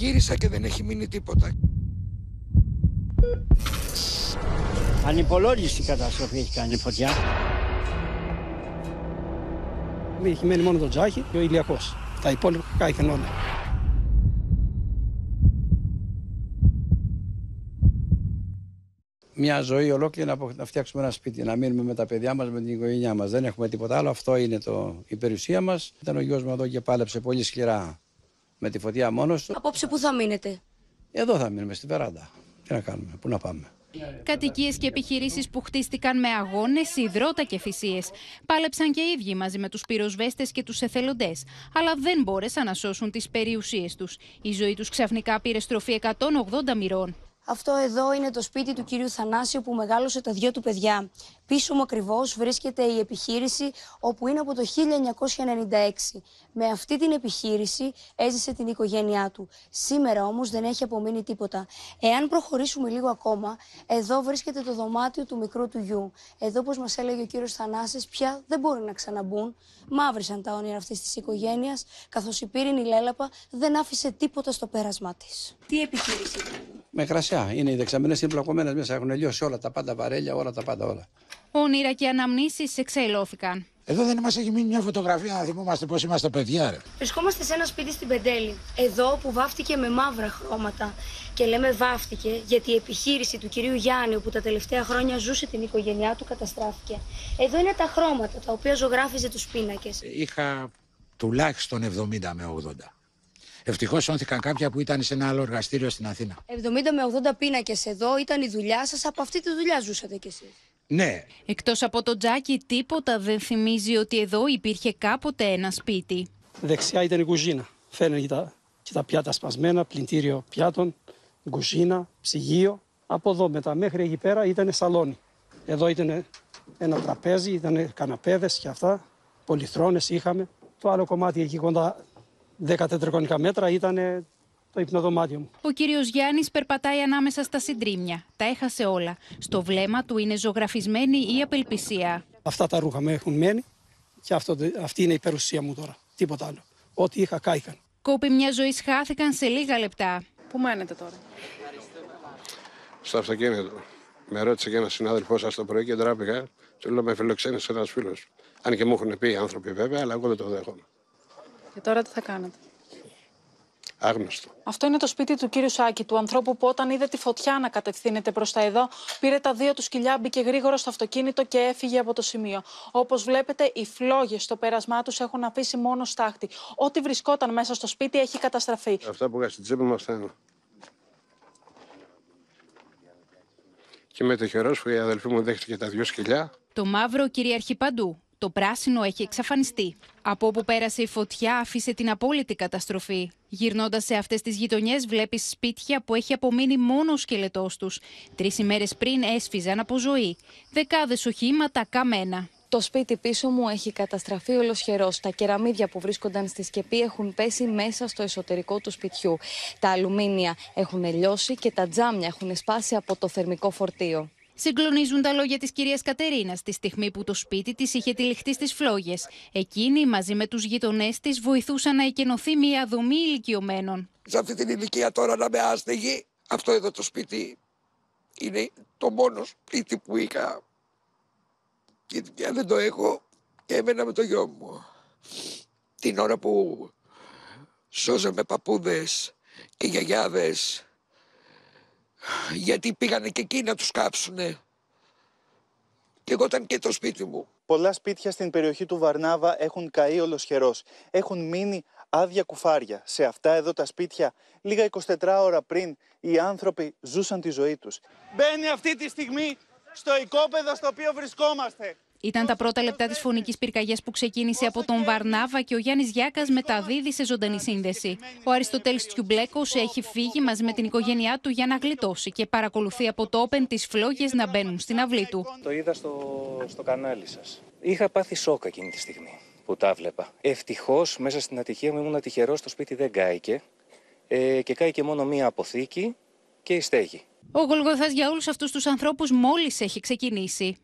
Γύρισα και δεν έχει μείνει τίποτα. Ανυπολόγιστη καταστροφή έχει κάνει η φωτιά. Έχει μένει μόνο το τζάκι και ο ηλιακός. Τα υπόλοιπα κάηκαν όλα. Μια ζωή ολόκληρη να, να φτιάξουμε ένα σπίτι, να μείνουμε με τα παιδιά μας, με την οικογένειά μας. Δεν έχουμε τίποτα άλλο. Αυτό είναι το, η περιουσία μας. Ήταν ο γιος μου εδώ και πάλεψε πολύ σκληρά με τη φωτιά μόνος του. Απόψε πού θα μείνετε; Εδώ θα μείνουμε, στη βεράντα. Τι να κάνουμε, πού να πάμε. Κατοικίες και επιχειρήσεις που χτίστηκαν με αγώνες, υδρότα και θυσίε. Πάλεψαν και οι ίδιοι μαζί με τους πυροσβέστες και τους εθελοντές. Αλλά δεν μπόρεσαν να σώσουν τις περιουσίες τους. Η ζωή τους ξαφνικά πήρε στροφή 180 μοιρών. Αυτό εδώ είναι το σπίτι του κυρίου Θανάσιου που μεγάλωσε τα δυο του παιδιά. Πίσω μου ακριβώς βρίσκεται η επιχείρηση όπου είναι από το 1996. Με αυτή την επιχείρηση έζησε την οικογένειά του. Σήμερα όμως δεν έχει απομείνει τίποτα. Εάν προχωρήσουμε λίγο ακόμα, εδώ βρίσκεται το δωμάτιο του μικρού του γιου. Εδώ, όπως μας έλεγε ο κύριος Θανάσης, πια δεν μπορεί να ξαναμπούν. Μαύρισαν τα όνειρα αυτής της οικογένειας, καθώς η πύρινη λέλαπα δεν άφησε τίποτα στο πέρασμά της. Τι επιχείρηση Με κρασιά. Είναι οι δεξαμενές είναι πλακωμένε μέσα. Έχουν λιώσει όλα τα πάντα βαρέλια, όλα τα πάντα όλα. Όνειρα και αναμνήσεις εξελώθηκαν. Εδώ δεν μας έχει μείνει μια φωτογραφία να θυμόμαστε πώς είμαστε παιδιά, ρε. Βρισκόμαστε σε ένα σπίτι στην Πεντέλη. Εδώ που βάφτηκε με μαύρα χρώματα. Και λέμε βάφτηκε γιατί η επιχείρηση του κυρίου Γιάννη, που τα τελευταία χρόνια ζούσε την οικογένειά του, καταστράφηκε. Εδώ είναι τα χρώματα τα οποία ζωγράφιζε τους πίνακες. Είχα τουλάχιστον 70 με 80. Ευτυχώς σώθηκαν κάποια που ήταν σε ένα άλλο εργαστήριο στην Αθήνα. 70 με 80 πίνακες εδώ ήταν η δουλειά σας. Από αυτή τη δουλειά ζούσατε κι εσείς. Ναι. Εκτός από το τζάκι, τίποτα δεν θυμίζει ότι εδώ υπήρχε κάποτε ένα σπίτι. Δεξιά ήταν η κουζίνα. Φαίνεται και τα, και τα πιάτα σπασμένα, πλυντήριο πιάτων, κουζίνα, ψυγείο. Από εδώ μετά μέχρι εκεί πέρα ήταν σαλόνι. Εδώ ήταν ένα τραπέζι, ήταν καναπέδες και αυτά. Πολυθρόνες είχαμε. Το άλλο κομμάτι εκεί κοντά 10 τετραγωνικά μέτρα ήταν το υπνοδωμάτιο μου. Ο κύριος Γιάννης περπατάει ανάμεσα στα συντρίμια. Τα έχασε όλα. Στο βλέμμα του είναι ζωγραφισμένη η απελπισία. Αυτά τα ρούχα με έχουν μένει και αυτό, αυτή είναι η περιουσία μου τώρα. Τίποτα άλλο. Ό,τι είχα κάηκαν. Κόπη μια ζωή χάθηκαν σε λίγα λεπτά. Πού μένετε τώρα; Στο αυτοκίνητο. Με ρώτησε και ένας συνάδελφός σας το πρωί και τράπηκα. Του λέω με φιλοξένησε ένας φίλος. Αν και μου έχουν πει οι άνθρωποι βέβαια, αλλά εγώ δεν το δέχομαι. Και τώρα τι θα κάνετε; Άγνωστο. Αυτό είναι το σπίτι του κύριου Σάκη, του ανθρώπου που όταν είδε τη φωτιά να κατευθύνεται προς τα εδώ, πήρε τα δύο του σκυλιά, μπήκε γρήγορα στο αυτοκίνητο και έφυγε από το σημείο. Όπως βλέπετε, οι φλόγες στο πέρασμά τους έχουν αφήσει μόνο στάχτη. Ό,τι βρισκόταν μέσα στο σπίτι έχει καταστραφεί. Αυτά που είχα στην τσέπη μου αυτά είναι. Και είμαι τυχερό που η αδελφή μου δέχτηκε τα δυο σκυλιά. Το μαύρο κυριαρχεί παντού. Το πράσινο έχει εξαφανιστεί. Από όπου πέρασε η φωτιά άφησε την απόλυτη καταστροφή. Γυρνώντας σε αυτές τις γειτονιές, βλέπεις σπίτια που έχει απομείνει μόνο ο σκελετός τους. Τρεις ημέρες πριν έσφιζαν από ζωή. Δεκάδες οχήματα καμένα. Το σπίτι πίσω μου έχει καταστραφεί ολοσχερό. Τα κεραμίδια που βρίσκονταν στη σκεπή έχουν πέσει μέσα στο εσωτερικό του σπιτιού. Τα αλουμίνια έχουν λιώσει και τα τζάμια έχουν σπάσει από το θερμικό φορτίο. Συγκλονίζουν τα λόγια της κυρίας Κατερίνας τη στιγμή που το σπίτι της είχε τυλιχτεί στις φλόγες. Εκείνοι μαζί με τους γειτονές της βοηθούσαν να εκενωθεί μια δομή ηλικιωμένων. Σε αυτή την ηλικία τώρα να με άστεγη, αυτό εδώ το σπίτι είναι το μόνος σπίτι που είχα. Και δεν το έχω και έμενα με το γιο μου. Την ώρα που σώζαμε παππούδες και γιαγιάδες γιατί πήγανε και εκεί να τους κάψουνε. Και εγώ ήταν και το σπίτι μου. Πολλά σπίτια στην περιοχή του Βαρνάβα έχουν καεί ολοσχερός. Έχουν μείνει άδεια κουφάρια. Σε αυτά εδώ τα σπίτια, λίγα 24 ώρα πριν, οι άνθρωποι ζούσαν τη ζωή τους. Μπαίνει αυτή τη στιγμή στο οικόπεδο στο οποίο βρισκόμαστε. Ήταν τα πρώτα λεπτά της φωνικής πυρκαγιάς που ξεκίνησε από τον Βαρνάβα και ο Γιάννης Γιάκας μεταδίδει σε ζωντανή σύνδεση. Ο Αριστοτέλης Τιουμπλέκο έχει φύγει μαζί με την οικογένειά του για να γλιτώσει και παρακολουθεί από το Open τις φλόγες να μπαίνουν στην αυλή του. Το είδα στο, στο κανάλι σας. Είχα πάθει σοκ εκείνη τη στιγμή που τα βλέπα. Ευτυχώς μέσα στην ατυχία μου ήμουν τυχερό, το σπίτι δεν κάηκε ε, και κάηκε μόνο μία αποθήκη και η στέγη. Ο Γολγοθάς για όλους αυτούς τους ανθρώπους μόλις έχει ξεκινήσει.